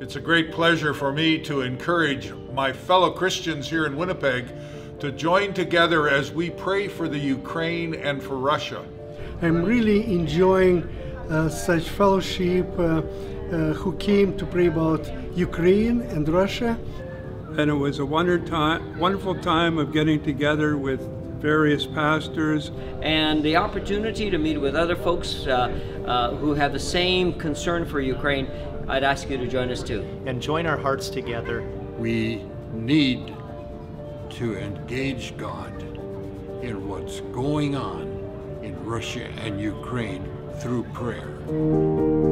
It's a great pleasure for me to encourage my fellow Christians here in Winnipeg to join together as we pray for the Ukraine and for Russia. I'm really enjoying uh, such fellowship uh, uh, who came to pray about Ukraine and Russia. And it was a wonder time, wonderful time of getting together with various pastors. And the opportunity to meet with other folks uh, uh, who have the same concern for Ukraine, I'd ask you to join us too. And join our hearts together. We need to engage God in what's going on in Russia and Ukraine through prayer.